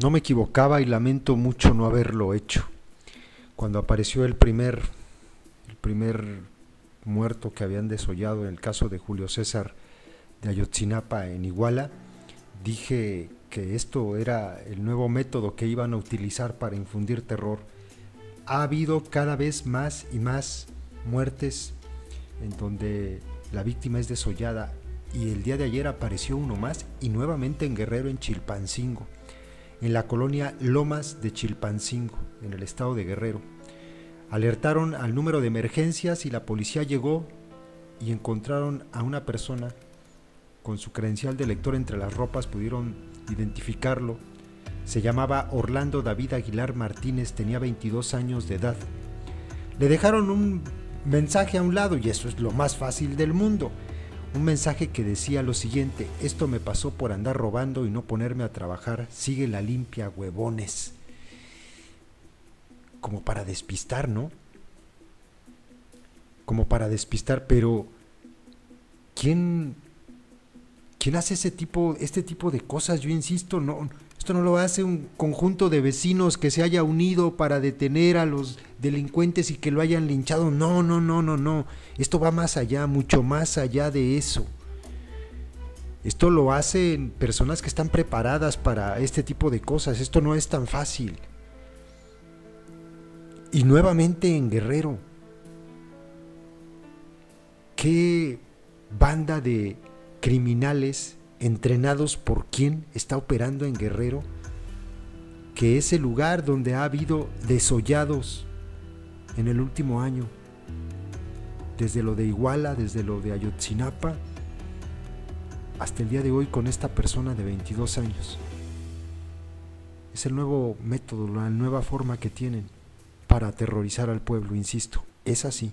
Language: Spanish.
No me equivocaba y lamento mucho no haberlo hecho. Cuando apareció el primer, el primer muerto que habían desollado en el caso de Julio César de Ayotzinapa en Iguala, dije que esto era el nuevo método que iban a utilizar para infundir terror. Ha habido cada vez más y más muertes en donde la víctima es desollada y el día de ayer apareció uno más y nuevamente en Guerrero en Chilpancingo, en la colonia Lomas de Chilpancingo, en el estado de Guerrero. Alertaron al número de emergencias y la policía llegó y encontraron a una persona con su credencial de lector entre las ropas, pudieron identificarlo. Se llamaba Orlando David Aguilar Martínez, tenía 22 años de edad. Le dejaron un mensaje a un lado y eso es lo más fácil del mundo. Un mensaje que decía lo siguiente, esto me pasó por andar robando y no ponerme a trabajar, sigue la limpia, huevones. Como para despistar, ¿no? Como para despistar, pero ¿quién, quién hace ese tipo, este tipo de cosas? Yo insisto, no, esto no lo hace un conjunto de vecinos que se haya unido para detener a los delincuentes y que lo hayan linchado. No, no, no, no, no. Esto va más allá, mucho más allá de eso. Esto lo hacen personas que están preparadas para este tipo de cosas. Esto no es tan fácil. Y nuevamente en Guerrero. ¿Qué banda de criminales entrenados por quién está operando en Guerrero, que es el lugar donde ha habido desollados en el último año, desde lo de Iguala, desde lo de Ayotzinapa, hasta el día de hoy con esta persona de 22 años. Es el nuevo método, la nueva forma que tienen para aterrorizar al pueblo, insisto, es así.